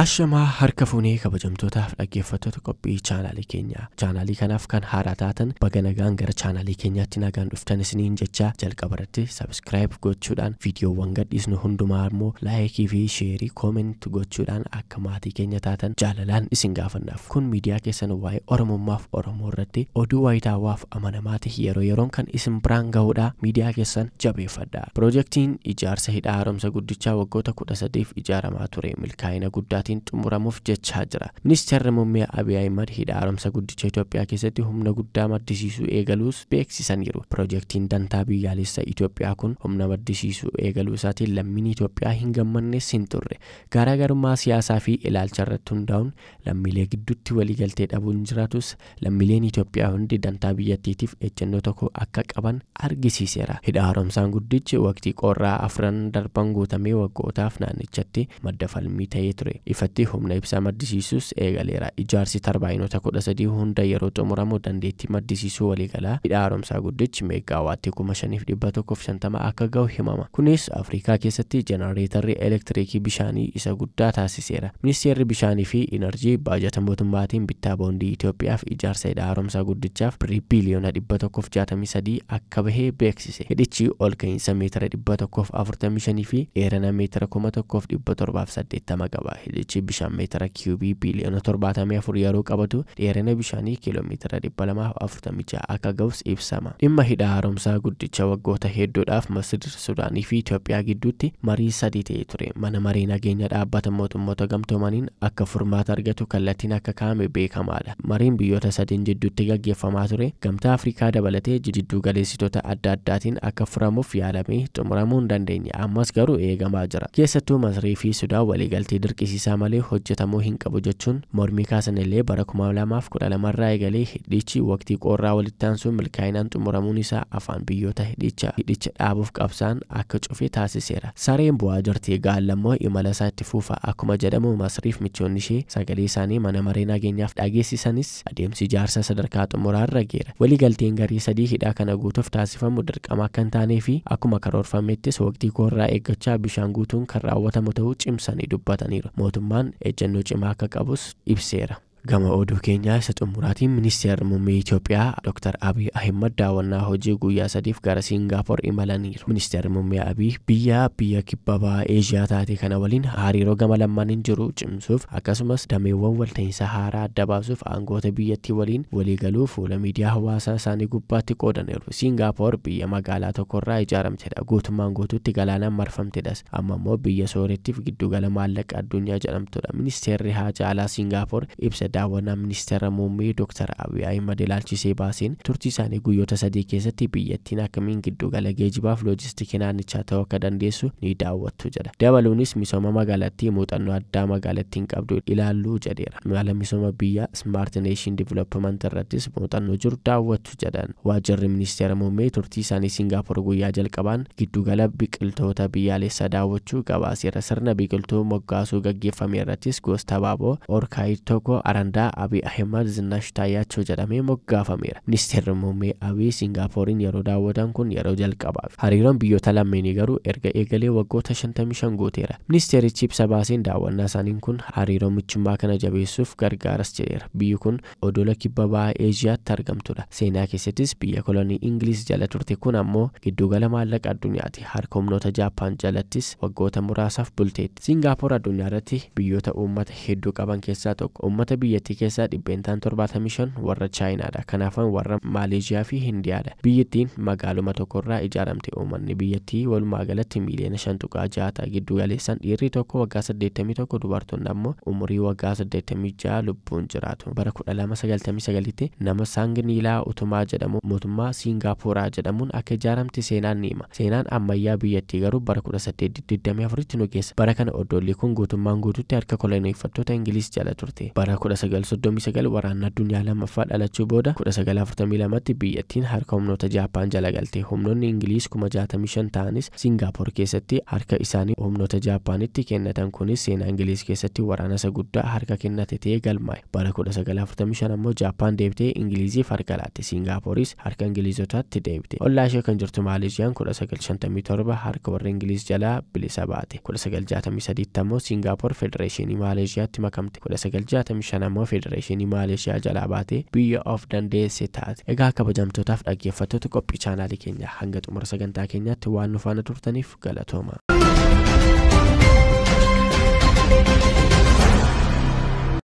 Ashamaa harka fuunee kabajamtootaaf dhaggeeffattoota qophii chaanaalii keenyaa. Chaanaalii kanaaf kan haaraa taatan baga nagaan gara chaanaalii keenyaatti nagaan dhuftan isiniin jechaa jalqaba irratti sabskiraayib gochuudhaan viidiyoowwan gadhiisnu hundumaa immoo laayikii fi sheerii kooment gochuudhaan akka maatii keenya taatan jaalalaan isin gaafannaaf. Kun miidiyaa keessan waa'ee Oromummaaf Oromoo irratti oduu waayitaawwaaf amanamaati yeroo yeroon kan isin biraan ga'uudha miidiyaa keessan jabeeffadha. Piroojeektiin ijaarsa hidha haaromsa guddichaa waggoota kudha sadiif ijaaramaa ture milkaa'ina guddaa isaatiin xumuramuuf jechaa jira. Ministeerri muummee Abiy Ahimad hidha haaromsa guddicha Itoophiyaa keessatti humna guddaa maddisiisuu eegaluus beeksisaniiru. Piroojeektiin dantaa biyyaalessa Itoophiyaa kun humna maddisiisuu eegaluu isaatiin lammiin Itoophiyaa hin gammannees hin turre. Garaagarummaa siyaasaa fi ilaalcha irratti hundaa'uun lammiilee gidduutti waliigaltee dhabuun jiraatus lammiileen Itoophiyaa hundi dantaa biyyattiitiif ejjennoo tokko akka qaban argisiiseera. Hidha haaromsaan guddichi waqtii qorraa afran darban guutamee waggootaaf naannichatti madda falmii ta'ee ture. Ifatti humna ibsaa maddisiisuus eegaleera. Ijaarsi tarbaayinota kudha sadii hunda yeroo xumuramu dandeettii maddisiisuu waliigalaa hidha haaromsaa guddichi meeggaawwaatti kuma shaniif dhibba tokkoof shantama akka ga'u himama. Kunis afrikaa keessatti jenereetarri elektiriikii bishaanii isa guddaa taasiseera. Ministeerri bishaanii fi inerjii baajata mootummaatiin bittaa boondii Itoophiyaaf ijaarsa hidha haaromsaa guddichaaf birrii biiliyoona dhibba tokkoof jaatamii sadii akka bahee beeksise. Hidhichi ol ka'iinsa meetira dhibba tokkoof afurtamii shanii fi dheerina meetira kuma tokkoof dhibba torbaaf saddeettama qaba hidhichi bishaan meetira kiiyubii biiliyoona torbaatamii afur yeroo qabatu dheerina bishaanii kiiloomeetira dhibba lamaaf afurtamii ja'a akka ga'us ibsama dhimma hidha haaromsaa guddicha waggoota hedduudhaaf masir sudaanii fi Itoophiyaa gidduutti marii sadii ta'ee ture mana marii nageenya dhaabbata mootummoota gamtoomaniin akka furmaata argatu kallattiin akka kaa'ame beekamaadha mariin biyyoota sadiin jidduutti gaggeeffamaa ture gamtaa afrikaa dabalatee jidduu galeessitoota adda addaatiin akka furamuuf yaalamee xumuramuu hin dandeenye ammas garuu eegamaa jira keessattuu masrii fi sudaan waliigaltee dirqisiisaa malee hojjetamuu hin qabu jechuun mormii kaasan illee bara kuma lamaaf kudha lamarraa eegalee hidhichi waqtii qorraa walitti aansuun milkaa'inaan xumuramuun isaa afaan biyyoota hidhicha hidhicha dhaabuuf qabsaan akka cufe taasiseera sareen bu'aa jirti gaallammoo imala isaa itti fuufa akkuma jedhamu masriif michoonni ishee sagalee isaanii mana maree nageenyaaf dhageessisanis adeemsi ijaarsa sadarkaa xumuraarra geera waliigalteen garii sadii hidhaa kana guutuuf taasifamu dirqama akka hin taanee fi akkuma karoorfamettis waqtii qorraa eeggachaa bishaan guutuun kan raawwatamu ta'uu cimsanii dubbataniiru mootummaan ejjennoo cimaa akka qabus ibseera. Gama oduu keenyaa isa xumuraatiin ministeerri muummee Itoophiyaa Dr. Abiy Ahimad daawwannaa hojii guyyaa sadiif gara Siingaappoor imalaniiru. Ministeerri muummee Abiy biyya biyya kibbabaa Eeshiyaa taate kana waliin hariiroo gama lamaaniin jiru cimsuuf akkasumas dameewwan walta'iinsa haaraa adda baasuuf aangoota biyyattii waliin waliigaluu fuula miidiyaa hawaasaa isaanii gubbaatti qoodaniiru. Siingaappoor biyya magaalaa tokkorraa ijaaramtedha. Guutummaan guutuutti galaanaan marfamtedhas. Amma immoo biyya soorettiif giddugala maallaqa addunyaa jedhamtudha. Ministeerri haajaa alaa Siingaappoor ibsa daawwannaa ministeera muummee Dr. Abiy Ahimad ilaalchisee baaseen turtii isaanii guyyoota sadii keessatti biyyattiin akkamiin giddugala geejibaaf loojistikii naannichaa ta'uu akka dandeessu ni daawwattu jedha. Dabaluunis misooma magaalattii muuxannoo addaa magaalattiin qabdu ilaalluu jedheera. Mala misooma biyya Smart Nation Development irrattis muuxannoo jiru daawwattu jedhan. Waajjirri ministeera muummee turtii isaanii Siingaappoor guyyaa jalqabaan giddugala biqiltoota biyyaalessaa daawwachuu gabaaseera. Sirna biqiltuu moggaasuu gaggeeffame irrattis gosta abaaboo orkaayii tokko arandaa Abiy Ahimad Zinaash Taayyachoo jedhamee moggaafameera. Ministeerri muummee Abiy Siingaappooriin yeroo daawwatan kun yeroo jalqabaaf. Hariiroon biyyoota lameenii garuu erga eegalee waggoota 55 guuteera. Ministeerichi ibsa baaseen daawwannaa isaaniin kun hariiroo michummaa kana jabeessuuf gargaaras jedheera. Biyyi kun odola kibba bahaa Eeshiyaatti argamtudha. Seenaa keessattis biyya kolonii Ingiliis jala turte kun ammoo giddugala maallaqa addunyaati. Harka humnoota Jaappaan jalattis waggoota muraasaaf bulteetti. Siingaappoor addunyaa irratti biyyoota uummata hedduu qaban keessaa tokko. Uummata biyyattii keessaa dhibbeentaan torbaatamii shan warra chaayinaadha kanaafan warra maaleeshiyaa fi hindiyaadha biyyattiin magaaluma tokkorraa ijaaramte. Uummanni biyyattii walumaa galatti miiliyoona shan tuqaa jaata giddu galeessaan dhiirri tokko waggaa saddeettamii tokko dubartoonni ammoo umurii waggaa saddeettamii ja'a lubbuun jiraatu. Bara kudha lama sagaltamii sagalitti nama saangniilaa utumaa jedhamu mootummaa siingaapooraa jedhamuun akka ijaaramte seenaan ni hima seenaan ammayyaa biyyattii garuu bara kudha saddeet digdamii afuritti nu geessa bara kana oddolli kun guutummaan guututti harka koloneeffattoota ingiliis jala turte. Bara kudha 1939 waraanni addunyaa lammaffaa dhalachuu booda 1942tti biyyattiin harka humnoota Jaappaan jala galte humnoonni Ingiliis 65 ta'anis Singaapoor keessatti harka isaanii humnoota Jaappaanitti kennatan kunis seenaa Ingiliis keessatti waraanasa guddaa harka kennate ta'ee galmaa'e. Bara 1945 ammoo Jaappaan deebitee Ingiliiziif harka laatte Singaapooris harka Ingiliizotaatti deebite. Ollaa ishee kan jirtu Maaleeshiyaan 1957 harka warra Ingiliis jalaa bilisa baate. 1963 ammoo Singaapoor federeeshinii Maaleeshiyaatti makamte? 1965 ammoo federeeshinii Maaleeshiyaa jalaa baatee biyya of dandeesse taate egaa kabajamtootaaf dhaggeeffattoota qophii chaanaalii keenya hanga xumura sagantaa keenyaatti waan nu faana turtaniif galatooma.